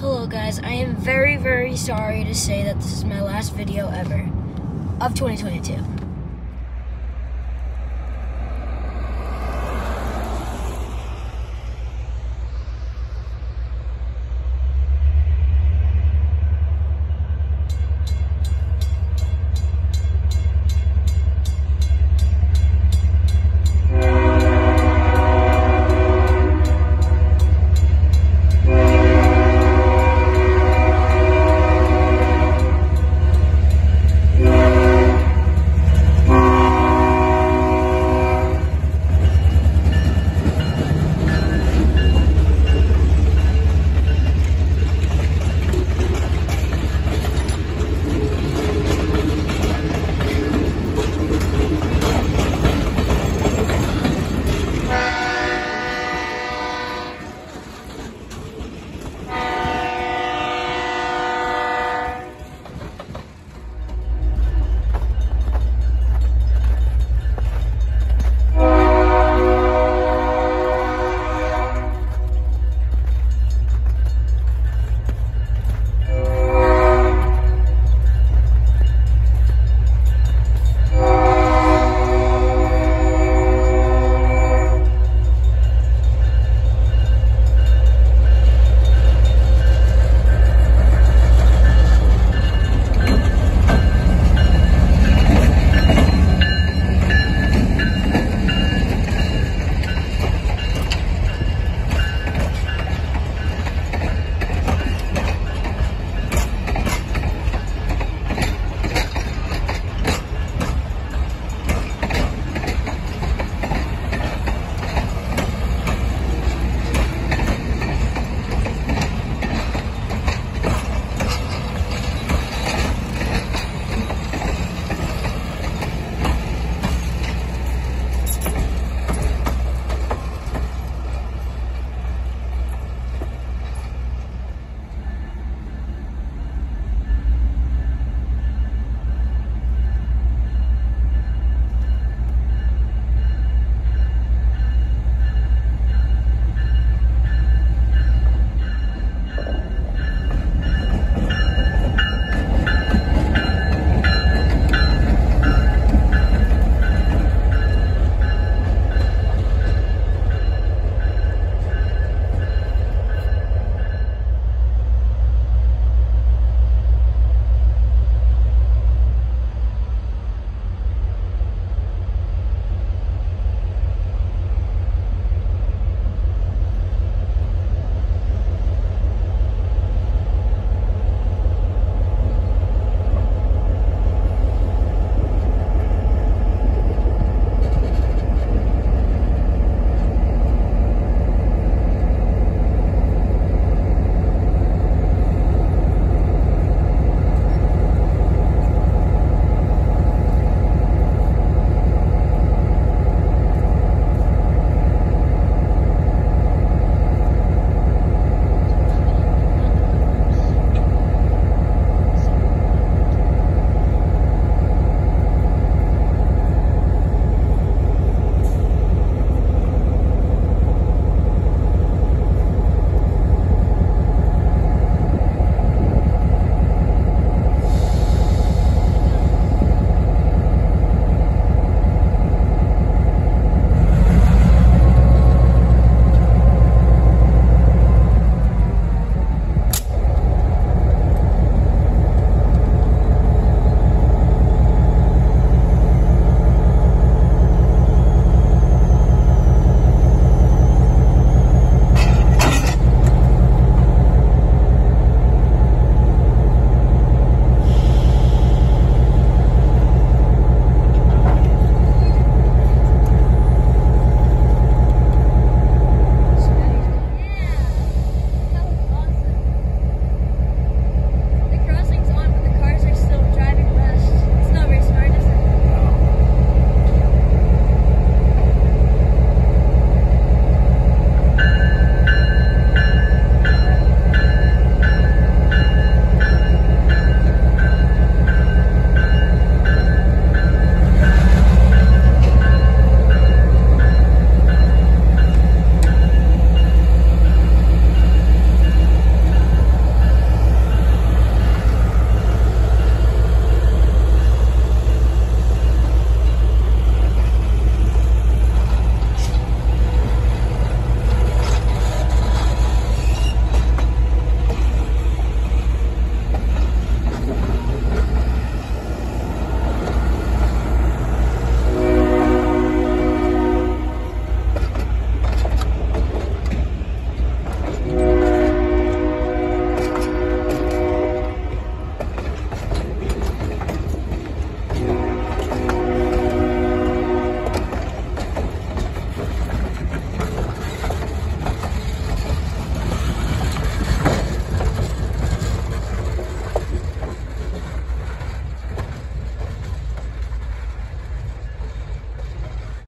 Hello guys, I am very, very sorry to say that this is my last video ever of 2022.